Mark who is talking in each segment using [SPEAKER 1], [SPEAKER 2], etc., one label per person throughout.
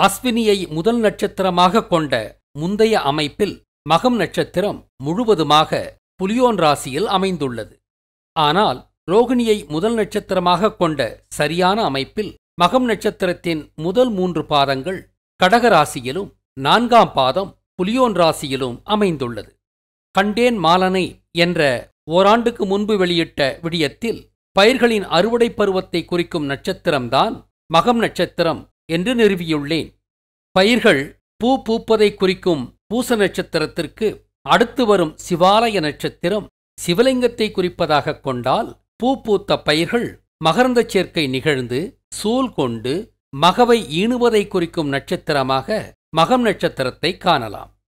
[SPEAKER 1] அஸ்வினியை முதல் நட்சத்திரமாக கொண்ட முந்தைய அமைப்பில் மகம் நட்சத்திரம் முழுவதுமாக புலியோன் ராசியில் அமைந்துள்ளது. ஆனால் ரோகிணியை முதல் நட்சத்திரமாக கொண்ட சரியான அமைப்பில் மகம் நட்சத்திரத்தின் முதல் மூன்று பாதங்கள் கடக ராசியிலும் நான்காம் பாதம் புலியோன் ராசியிலும் அமைந்துள்ளது. கண்டேன் மாலனை என்ற ஓராண்டுக்கு முன்பு வெளியிட்ட விடியத்தில் பயிர்களின் அறுவடை பருவத்தை குறிக்கும் நட்சத்திரம்தான் மகம் நட்சத்திரம் என்று நிறுவியுள்ளேன். பயிர்கள் பூ பூப்பதை குறிக்கும் பூச நட்சத்திரத்திற்கு அடுத்து வரும் சிவாலய நட்சத்திரம் சிவலிங்கத்தை குறிப்பதாகக் கொண்டால் பூ பூத்த பயிர்கள் மகரந்தச் சேர்க்கை நிகழ்ந்து சூல் கொண்டு மகவை ஈணுவதை குறிக்கும் நட்சத்திரமாக மகம் நட்சத்திரத்தை காணலாம்.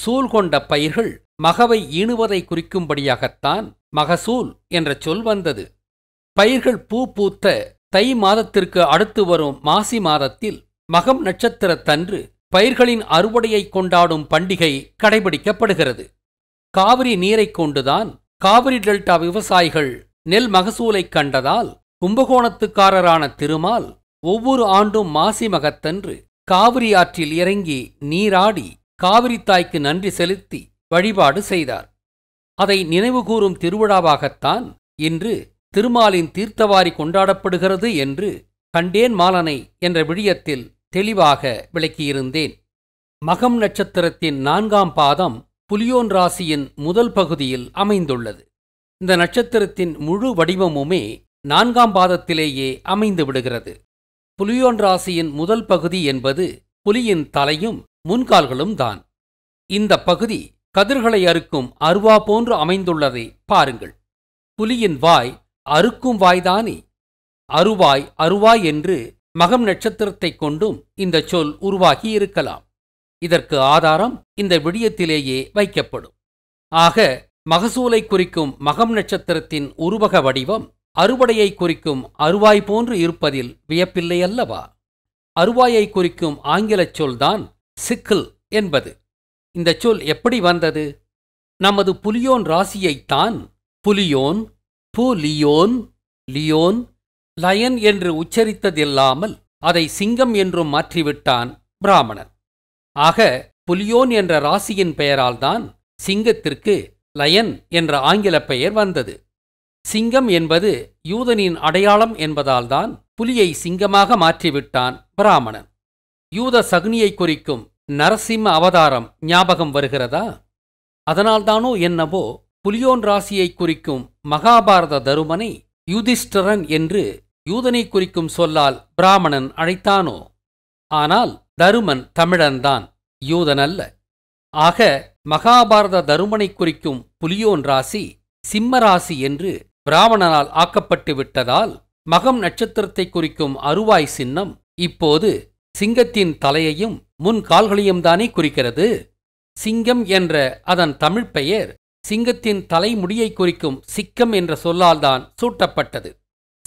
[SPEAKER 1] சூல் கொண்ட பயிர்கள் மகவை ஈணுவதை குறிக்கும்படியாகத்தான் மகசூல் என்ற சொல் வந்தது. பயிர்கள் பூ பூத்த தை மாதத்திற்கு அடுத்து வரும் மாசி மாதத்தில் மகம் நட்சத்திரத்தன்று பயிர்களின் அறுவடையை கொண்டாடும் பண்டிகை கடைபிடிக்கப்படுகிறது. காவிரி நீரைக் கொண்டுதான் காவிரி டெல்டா விவசாயிகள் நெல் மகசூலைக் கண்டதால் கும்பகோணத்துக்காரரான திருமால் ஒவ்வொரு ஆண்டும் மாசி மகத்தன்று காவிரி ஆற்றில் இறங்கி நீராடி காவிரி தாய்க்கு நன்றி செலுத்தி வழிபாடு செய்தார். அதை நினைவுகூரும் திருவிழாவாகத்தான் இன்று திருமாலின் தீர்த்தவாரி கொண்டாடப்படுகிறது என்று கண்டேன் மாலனை என்ற விழியத்தில் தெளிவாக விளக்கியிருந்தேன். மகம் நட்சத்திரத்தின் நான்காம் பாதம் புலியோன் ராசியின் முதல் பகுதியில் அமைந்துள்ளது. இந்த நட்சத்திரத்தின் முழு வடிவமுமே நான்காம் பாதத்திலேயே அமைந்து விடுகிறது. புலியோன் ராசியின் முதல் பகுதி என்பது புலியின் தலையும் முன்கால்களும் தான். இந்த பகுதி கதிர்களை அறுக்கும் அருவா போன்று அமைந்துள்ளதை பாருங்கள். புலியின் வாய் அறுக்கும் வாய்தானே அருவாய் அருவாய் என்று மகம் நட்சத்திரத்தைக் கொண்டும் இந்த சொல் உருவாகி இருக்கலாம். இதற்கு ஆதாரம் இந்த விடியத்திலேயே வைக்கப்படும். ஆக மகசூலை குறிக்கும் மகம் நட்சத்திரத்தின் உருவக வடிவம் அறுவடையை குறிக்கும் அருவாய் போன்று இருப்பதில் வியப்பில்லை அல்லவா? அருவாயை குறிக்கும் ஆங்கிலச் சொல்தான் சிக்கிள் என்பது. இந்த சொல் எப்படி வந்தது? நமது புலியோன் ராசியைத்தான் புலியோன் புலியோன் லியோன் லயன் என்று உச்சரித்ததில்லாமல் அதை சிங்கம் என்றும் மாற்றிவிட்டான் பிராமணன் ஆக புலியோன் என்ற ராசியின் பெயரால்தான் சிங்கத்திற்கு லயன் என்ற ஆங்கில பெயர் வந்தது. சிங்கம் என்பது யூதனின் அடையாளம் என்பதால்தான் புலியை சிங்கமாக மாற்றிவிட்டான் பிராமணன். யூத சகுனியை குறிக்கும் நரசிம்ம அவதாரம் ஞாபகம் வருகிறதா? அதனால்தானோ என்னவோ புலியோன் ராசியை குறிக்கும் மகாபாரத தருமனை யுதிஷ்டரன் என்று யூதனை குறிக்கும் சொல்லால் பிராமணன் அழைத்தானோ? ஆனால் தருமன் தமிழன்தான் யூதனல்ல. ஆக மகாபாரத தருமனை குறிக்கும் புலியோன் ராசி சிம்ம ராசி என்று பிராமணனால் ஆக்கப்பட்டு விட்டதால் மகம் நட்சத்திரத்தை குறிக்கும் அருவாய் சின்னம் இப்போது சிங்கத்தின் தலையையும் முன் கால்களையும் தானே குறிக்கிறது? சிங்கம் என்ற அதன் தமிழ்ப் பெயர் சிங்கத்தின் தலைமுடியை குறிக்கும் சிக்கம் என்ற சொல்லால்தான் சூட்டப்பட்டது.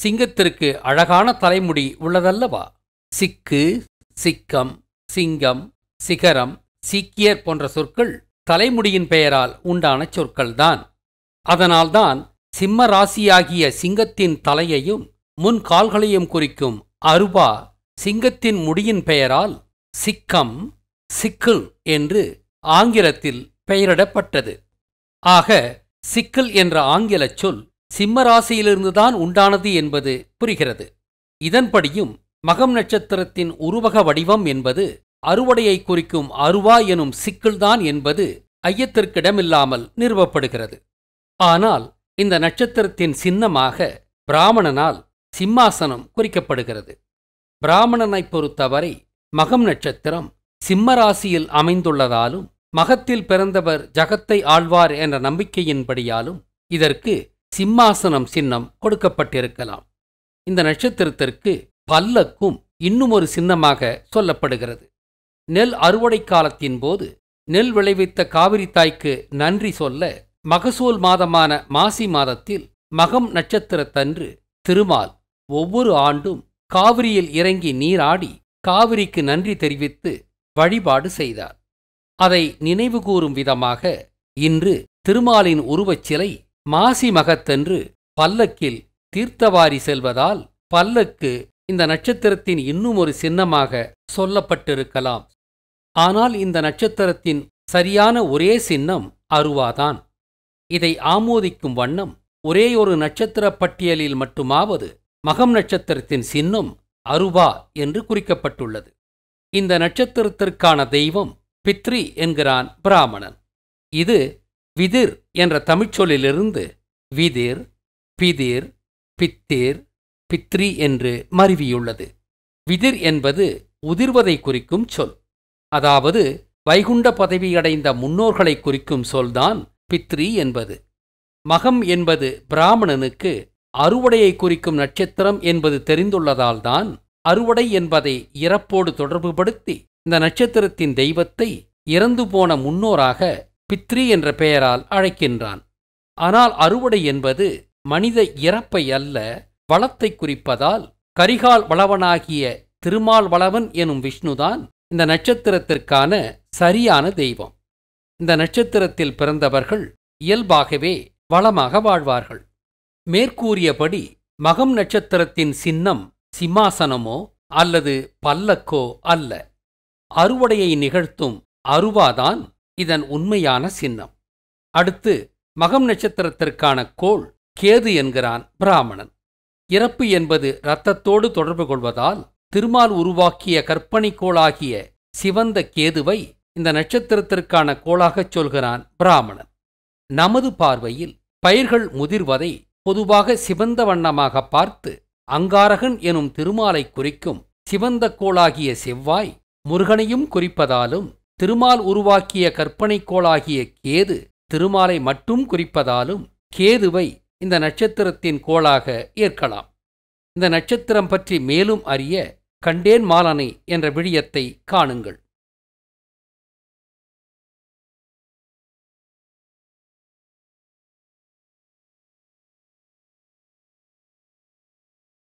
[SPEAKER 1] சிங்கத்திற்கு அழகான தலைமுடி உள்ளதல்லவா? சிக்கு சிக்கம் சிங்கம் சிகரம் சீக்கியர் போன்ற சொற்கள் தலைமுடியின் பெயரால் உண்டான சொற்கள்தான். அதனால்தான் சிம்ம ராசியாகிய சிங்கத்தின் தலையையும் முன் கால்களையும் குறிக்கும் அருபா சிங்கத்தின் முடியின் பெயரால் சிக்கம் சிக்கிள் என்று ஆங்கிலத்தில் பெயரிடப்பட்டது. ஆக சிக்கல் என்ற ஆங்கிலச் சொல் சிம்மராசியிலிருந்துதான் உண்டானது என்பது புரிகிறது. இதன்படியும் மகம் நட்சத்திரத்தின் உருவக வடிவம் என்பது அறுவடையை குறிக்கும் அருவா எனும் சிக்கல்தான் என்பது ஐயத்திற்கிடமில்லாமல் நிறுவப்படுகிறது. ஆனால் இந்த நட்சத்திரத்தின் சின்னமாக பிராமணனால் சிம்மாசனம் குறிக்கப்படுகிறது. பிராமணனைப் பொறுத்தவரை மகம் நட்சத்திரம் சிம்மராசியில் அமைந்துள்ளதாலும் மகத்தில் பிறந்தவர் ஜகத்தை ஆழ்வார் என்ற நம்பிக்கையின்படியாலும் இதற்கு சிம்மாசனம் சின்னம் கொடுக்கப்பட்டிருக்கலாம். இந்த நட்சத்திரத்திற்கு பல்லக்கும் இன்னும் ஒரு சின்னமாக சொல்லப்படுகிறது. நெல் அறுவடை காலத்தின் போது நெல் விளைவித்த காவிரி தாய்க்கு நன்றி சொல்ல மகசூல் மாதமான மாசி மாதத்தில் மகம் நட்சத்திரத்தன்று திருமால் ஒவ்வொரு ஆண்டும் காவிரியில் இறங்கி நீராடி காவிரிக்கு நன்றி தெரிவித்து வழிபாடு செய்தார். அதை நினைவுகூரும் விதமாக இன்று திருமாலின் உருவச் சிலை மாசி மகத்தன்று பல்லக்கில் தீர்த்தவாரி செல்வதால் பல்லக்கு இந்த நட்சத்திரத்தின் இன்னும் ஒரு சின்னமாக சொல்லப்பட்டிருக்கலாம். ஆனால் இந்த நட்சத்திரத்தின் சரியான ஒரே சின்னம் அருவாதான். இதை ஆமோதிக்கும் வண்ணம் ஒரேயொரு நட்சத்திர பட்டியலில் மட்டுமாவது மகம் நட்சத்திரத்தின் சின்னம் அருவா என்று குறிக்கப்பட்டுள்ளது. இந்த நட்சத்திரத்திற்கான தெய்வம் பித்ரி என்கிறான் பிராமணன். இது விதிர் என்ற தமிழ்ச்சொல்லிலிருந்து விதிர் பிதிர் பித்திர் பித்ரி என்று மருவியுள்ளது. விதிர் என்பது உதிர்வதை குறிக்கும் சொல். அதாவது வைகுண்ட பதவியடைந்த முன்னோர்களை குறிக்கும் சொல்தான் பித்ரி என்பது. மகம் என்பது பிராமணனுக்கு அறுவடையை குறிக்கும் நட்சத்திரம் என்பது தெரிந்துள்ளதால்தான் அறுவடை என்பதை இறப்போடு தொடர்புபடுத்தி இந்த நட்சத்திரத்தின் தெய்வத்தை இறந்து போன முன்னோராக பித்ரி என்ற பெயரால் அழைக்கின்றான். ஆனால் அறுவடை என்பது மனித இறப்பை அல்ல வளத்தை குறிப்பதால் கரிகால் வளவனாகிய திருமால் வளவன் எனும் விஷ்ணுதான் இந்த நட்சத்திரத்திற்கான சரியான தெய்வம். இந்த நட்சத்திரத்தில் பிறந்தவர்கள் இயல்பாகவே வளமாக வாழ்வார்கள். மேற்கூறியபடி மகம் நட்சத்திரத்தின் சின்னம் சிம்மாசனமோ அல்லது பல்லக்கோ அல்ல. அறுவடையை நிகழ்த்தும் அருவாதான் இதன் உண்மையான சின்னம். அடுத்து மகம் நட்சத்திரத்திற்கான கோள் கேது என்கிறான் பிராமணன். இறப்பு என்பது இரத்தத்தோடு தொடர்பு கொள்வதால் திருமால் உருவாக்கிய கற்பனைக்கோளாகிய சிவந்த கேதுவை இந்த நட்சத்திரத்திற்கான கோளாகச் சொல்கிறான் பிராமணன். நமது பார்வையில் பயிர்கள் முதிர்வதை பொதுவாக சிவந்த வண்ணமாக பார்த்து அங்காரகன் எனும் திருமாலை குறிக்கும் சிவந்த கோளாகிய செவ்வாய் முருகனையும் குறிப்பதாலும் திருமால் உருவாக்கிய கற்பனை கோளாகிய கேது திருமாலை மட்டும் குறிப்பதாலும் கேதுவை இந்த நட்சத்திரத்தின் கோளாக ஏற்கலாம். இந்த நட்சத்திரம் பற்றி மேலும் அறிய கண்டேன் மாலனை என்ற விழியத்தை காணுங்கள்.